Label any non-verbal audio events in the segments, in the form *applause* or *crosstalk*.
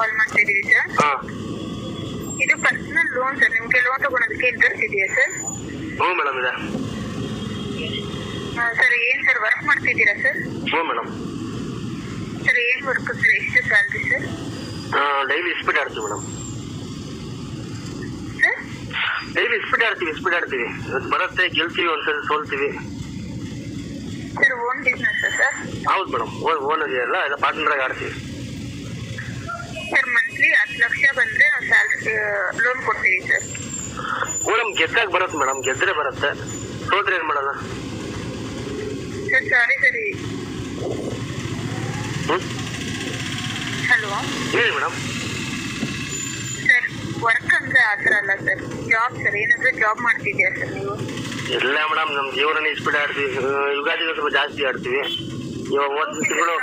ಕಾಲ್ ಮಾಡ್ತಿದ್ದೀವಿ ಸರ್ ಹಾ. ಇದು ಪರ್ಸನಲ್ ಲೋನ್ ಸರ್ ನಿಮ್ಗೆ ಲೋನ್ ತಗೊಳೋದಕ್ಕೆ ಇಂಟ್ರೆಸ್ಟ್ ಇದೆಯಾ ಸರ್ ಹ್ಞೂ ಮೇಡಮ್ ಇದೆ. ಸರ್ ಏನ್ ಸರ್ ವರ್ಕ್ ಮಾಡ್ತಿದ್ದೀರಾ ಸರ್ ಹ್ಞೂ ಮೇಡಮ್ ಸರ್ ಏನ್ ವರ್ಕ್ ಸರ್ ಎಷ್ಟು ಸ್ಯಾಲ್ರಿ ಸರ್ ಡೈಲಿ ಸ್ಪೀಡ್ ಆಡ್ತೀವಿ ಮೇಡಮ್ ಸರ್ ಡೈಲಿ ಸ್ಪೀಡ್ ಆಡ್ತೀವಿ ಸ್ಪೀಡ್ ಆಡ್ತೀವಿ. ಇವತ್ತು ಬರುತ್ತೆ ಗೆಲ್ತೀವಿ ಒಂದ್ಸರಿ ಸೋಲ್ತೀವಿ. ಸರ್ ಓನ್ ಬಿಸ್ನೆಸ್ ಸರ್ ಹೌದು ಮೇಡಮ್ ಓನ್ ಓನ್ ಇದೆಯಲ್ಲ ಎಲ್ಲ ಪಾರ್ಟ್ನರಾಗಿ ಆಡ್ತೀವಿ. ಲೋನ್ ಕೊಡ್ತೀವಿ ಸರ್ ಮೇಡಮ್ ಗೆದ್ದಾಗ ಬರುತ್ತೆ ಮೇಡಮ್ ಗೆದ್ರೆ ಬರುತ್ತೆ. ಸೋತ್ರೆ ಏನ್ ಮಾಡೋಣ ಸರ್ ಸಾರಿ ಸರಿ ಹಲೋ ಹೇಳಿ ಮೇಡಮ್ ಸರ್ ವರ್ಕ್ ಅಂದ್ರೆ ಆ ಥರ ಅಲ್ಲ ಸರ್ ಜಾಬ್ ಸರ್ ಏನಾದ್ರೂ ಜಾಬ್ ಮಾಡ್ತಿದ್ಯಾ ಸರ್ ನೀವು? ಇಲ್ಲ ಮೇಡಮ್ ನಮ್ಮ ಜೀವನನೇ ಸ್ಪೀಡ್ ಆಡ್ತೀವಿ. ಯುಗಾದಿ ಸ್ವಲ್ಪ ಜಾಸ್ತಿ ಆಡ್ತೀವಿ. ಇವಾಗ ಒಂದು ತಿಂಗಳು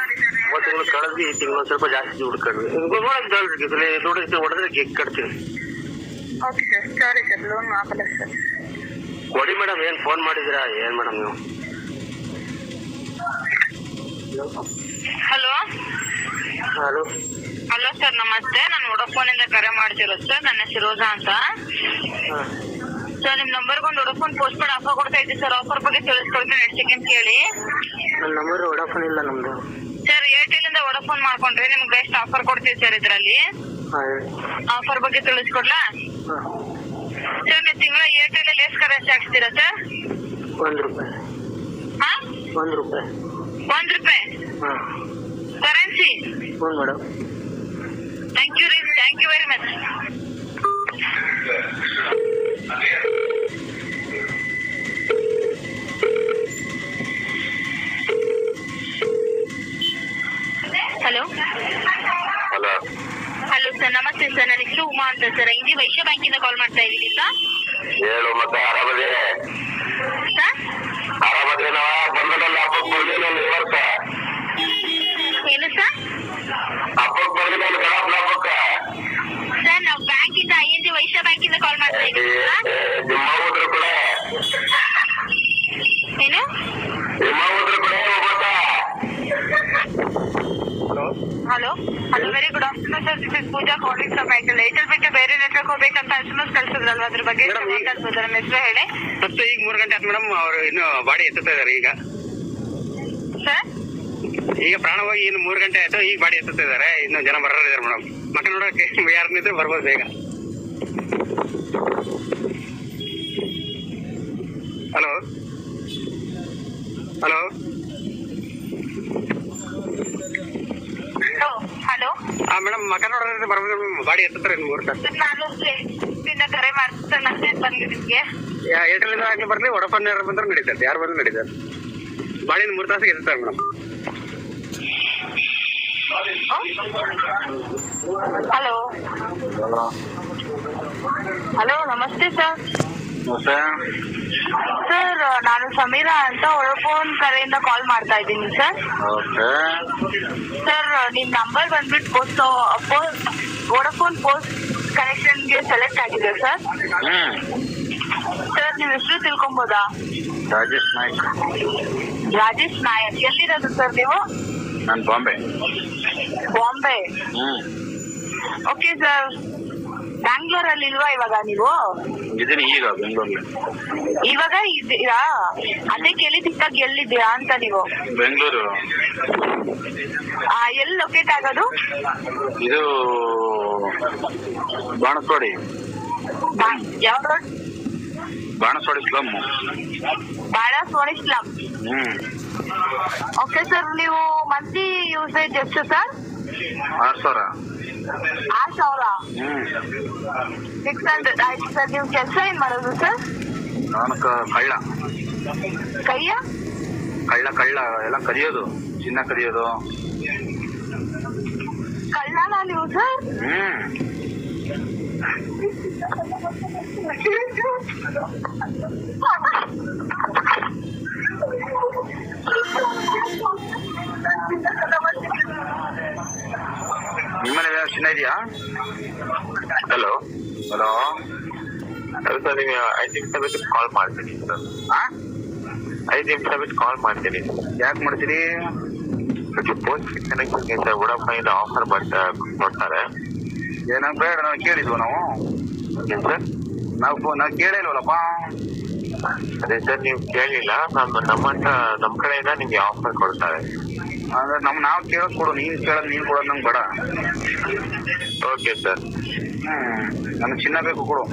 ತಿಂಗಳು ಕಳೆದ್ವಿ ಈ ತಿಂಗಳು ಸ್ವಲ್ಪ ಜಾಸ್ತಿ ದುಡ್ಡು ಕಡ್ವಿ ನೋಡಿದ್ರೆ ಹೊಡೆದ್ರೆ ಗೆಕ್ ಕಟ್ತೀವಿ. Okay sir sorry sir loan ಆಗಲ್ಲ ಸರ್ ಕೊಡಿ ಮೇಡಮ್ ಏನ್ ಫೋನ್ ಮಾಡಿದಿರಾ ಏನ್ ಮೇಡಮ್ ನೀವು? ಹಲೋ ಹಲೋ ಹಲೋ ಸರ್ ನಮಸ್ತೆ. ನಾನು ವೊಡಫೋನಿಂದ ಕರೆ ಮಾಡ್ತಿರೋದು ಸರ್ ನನ್ನ ಹೆಸರು ರೋಜಾ ಅಂತ. ಹಾಂ. ಸರ್ ನಿಮ್ ನಂಬರ್ಗೊಂದು ಒಂದು ವೊಡಫೋನ್ ಪೋಸ್ಟ್ ಪೇಡ್ ಆಫರ್ ಕೊಡ್ತಾ ಇದ್ದೀವಿ ಸರ್ ಆಫರ್ ಬಗ್ಗೆ ತಿಳಿಸ್ಕೊಡ್ತೀನಿ ಎರಡು ಸೆಕೆಂಡ್ ಕೇಳಿ ನನ್ನ ನಂಬರ್ ವಡಾಫೋನ್ ಇಲ್ಲ ನಮ್ಮದು ಸರ್ ಏರ್ಟೆಲ್ ಇಂದ ವೊಡಫೋನ್ ಮಾಡ್ಕೊಂಡ್ರೆ ನಿಮ್ಗೆ ಬೆಸ್ಟ್ ಆಫರ್ ಕೊಡ್ತೀವಿ ಸರ್ ಇದರಲ್ಲಿ. ಹಾಂ ಹೇಳಿ. ಆಫರ್ ಬಗ್ಗೆ ತಿಳಿಸ್ಕೊಡ್ಲಾ? ಹಾಂ. ಸರ್ ನೀವು ತಿಂಗಳ ಏರ್ಟೆಲ್ ಅಲ್ಲಿ ಎಷ್ಟು ಕರೆನ್ಸಿ ಹಾಕ್ಸ್ತೀರಾ ಸರ್ ಒಂದು ರೂಪಾಯಿ. ಹಾ? ಒಂದು ರೂಪಾಯಿ. ಒಂದ್ ರೂಪಾಯಿ? ಹಾಂ. ಕರೆನ್ಸಿ ಹ್ಞೂ ಮೇಡಮ್. ಥ್ಯಾಂಕ್ ಯು ರೀ thank you very much hello hello hello sir ನಮಸ್ತೆ ಸರ್ ನನ್ನ ಹೆಸರು ಉಮಾ ಅಂತ ಸರ್. ಇಲ್ಲಿ ವೈಶ್ಯ ಬ್ಯಾಂಕಿಂದ ಕಾಲ್ ಮಾಡ್ತಾ ಇದ್ದೀನಿ ಸರ್. ಹೇಳು ಮತ್ತೆ ಆರಾಮದೇ ಸರ್? ಆರಾಮದೇ ನಾವ? ಬಂದದಲ್ಲ ಹಬ್ಬಕ್ಕೆ ಬರ್ಲಿಲ್ಲ ಈ ಪೂಜಾ ಕಾಲಿಂಗ್ ಫ್ರಮ್ ಐಟಲ್ ಏರ್ಟೆಲ್ ಬಿಟ್ಟು ಬೇರೆ ನೆಟ್ವರ್ಕ್ ಹೋಗ್ಬೇಕಂತ ಎಸ್ ಎಂ ಎಸ್ ಕಳ್ಸಿದ್ರಲ್ವಾ ಅದ್ರ ಬಗ್ಗೆ? ಸ್ವಲ್ಪ ಈಗ- ಮಾತಾಡ್ಬೋದಾ. ನಮ್ಮ ಹೆಸರು ಹೇಳಿ. ಮತ್ತೆ ಈಗ ಮೂರು ಗಂಟೆ ಆಯ್ತು ಮೇಡಮ್ ಅವರು ಇನ್ನು ಬಾಡಿ ಎತ್ತುತ್ತಾ ಇದಾರೆ ಈಗ. ಸರ್ ಈಗ ಪ್ರಾಣ ಹೋಗಿ ಇನ್ನು ಮೂರು ಗಂಟೆ ಆಯ್ತು ಈಗ ಬಾಡಿ ಎತ್ತುತ್ತಾ ಇದಾರೆ ಇನ್ನು ಜನ ಬರೋರಿದ್ದಾರೆ ಮೇಡಮ್ ಮಕ್ಕ ನೋಡೋಕೆ *laughs* ಯಾರನ್ನಿದ್ರು ಬರ್ಬೋದು ಬೇಗ. ಹಲೋ ಹಲೋ ಹಲೋ ಹಾ ಮೇಡಮ್ ಮಕ್ಕ ನೋಡೋದ್ರೆ ಬರ್ಬೋದು ಇನ್ನು ಮೂರು ತಾಸು ಸರ್ ನಾನು ಇಂದ ಕರೆ ಮಾಡ್ತಾ ಮತ್ತೆ ಬಂದ್ವಿ ನಿಮ್ಗೆ. ಏರ್ಟೆಲಿಂದ ಆಗ್ಲಿ ಬರ್ಲಿ ವಡಫೋನ್ ಯಾರು ಬಂದ್ರೆ ನಡೀತದೆ ಯಾರು ಬಂದ್ರೆ ನಡೀತದೆ ಬಾಡಿನ ಮೂರು ತಾಸಿಗೆ ಎತ್ತುತ್ತಾರೆ ಮೇಡಮ್. ಹಲೋ. ಹಲೋ ನಮಸ್ತೆ ಸರ್. ನಮಸ್ತೆ. ಸರ್ ನಾನು ಸಮೀರಾ ಅಂತ ಒಳಫೋನ್ ಕರೆಯಿಂದ ಕಾಲ್ ಮಾಡ್ತಾ ಇದ್ದೀನಿ ಸರ್ ಓಕೆ ಸರ್ ನಿಮ್ ನಂಬರ್ ಬಂದ್ಬಿಟ್ಟು ಪೋಸ್ಟ್ ವೋಡಫೋನ್ ಪೋಸ್ಟ್ ಕನೆಕ್ಷನ್ಗೆ ಸೆಲೆಕ್ಟ್ ಆಗಿದೆ ಸರ್ ಹ್ಮ್. ಸರ್ ನೀವು ಹೆಸರು ತಿಳ್ಕೊಬೋದಾ? ರಾಜೇಶ್ ನಾಯಕ್. ರಾಜೇಶ್ ನಾಯಕ್. ಎಲ್ಲಿರೋದು ಸರ್ ನೀವು? ನಾನು ಬಾಂಬೆ. ಬಾಂಬೆ. ಹ್ಮ್. ಓಕೆ ಸರ್ ಬ್ಯಾಂಗ್ಳೂರಲ್ಲಿ ಇಲ್ವಾ ಇವಾಗ ನೀವು? ಇದೀನಿ ಈಗ ಬೆಂಗಳೂರಲ್ಲಿ. ಇವಾಗ ಇದ್ದೀರಾ? ಅದೇ ಕೇಳಿದಾಗ ಎಲ್ಲಿದ್ದೀರಾ ಅಂತ ನೀವು. ಬೆಂಗಳೂರು. ಆ, ಎಲ್ಲಿ ಲೊಕೇಟ್ ಆಗೋದು? ಇದು ಬಾಣಸ್ವಾಡಿ. ಬಾ- ಯಾವ road? Banaswadi slum. Banaswadi slum. ಹ್ಮ್. ಓಕೆ ಸರ್ ನೀವು ಮಂತ್ಲಿ ಯೂಸೇಜ್ ಎಷ್ಟು ಸರ್ ಆರು ಸಾವಿರ? ಆರು ಸಾವಿರ? ಹ್ಮ್. ಸಿಕ್ಸ್ ಹಂಡ್ರೆಡ್ ಆಯ್ತು ಸರ್ ನೀವು ಕೆಲಸ ಏನ್ ಮಾಡೋದು ಸರ್ ನಾನು ಕ- ಕಳ್ಳ. ಕೈಯ ಕಳ್ಳ ಕಳ್ಳ. ಎಲ್ಲ ಕದಿಯೋದು ಚಿನ್ನ ಕದಿಯೋದು ಕಳ್ಳನ ನೀವು ಸರ್ ಹ್ಮ್. *laughs* ನಿಮ್ಮನೆ ಚಿನ್ನ ಇದೆಯಾ? ಹಲೋ ಹಲೋ ಅದು ಸರ್ ನೀವು ಐದು ನಿಮಿಷ ಬಿಟ್ಟು ಕಾಲ್ ಮಾಡ್ತೀನಿ ಸರ್. ಹಾಂ ಐದು ನಿಮಿಷ ಬಿಟ್ಟು ಕಾಲ್ ಮಾಡ್ತೀನಿ. ಯಾಕೆ ಮಾಡ್ತೀರಿ? ಪೋಸ್ಟ್ ಕನೆಕ್ಷನ್ಗೆ ಸರ್ ವೋಡಾಫೋನ್ ಆಫರ್ ಬಟ್ ಕೊಡ್ತಾರೆ. ಏನೋ ಬೇಡ ನಾವು ಕೇಳಿದ್ವು ನಾವು. ಏನ್ ಸರ್? ನಾವು ನಾವು ಕೇಳಿಲ್ವಲ್ಲಪ್ಪ ಅದೇ ಸರ್ ನೀವು ಕೇಳಿಲ್ಲ. ನಮ್ ನಮ್ಮ ಹತ್ರ ನಮ್ಮ ಕಡೆಯಿಂದ ನಿಮ್ಗೆ ಆಫರ್ ಕೊಡ್ತಾರೆ. ಅಂದ್ರೆ ನಮ್ ನಾವು ಕೇಳೋದ್ ಕೊಡು. ನೀನ್ ಕೇಳೋದ್ ನೀನ್ ಕೊಡೋದ್ ನಂಗೆ ಬೇಡ. Okay sir. ಹ್ಮ್ ನನಗೆ ಚಿನ್ನ ಬೇಕು ಕೊಡು.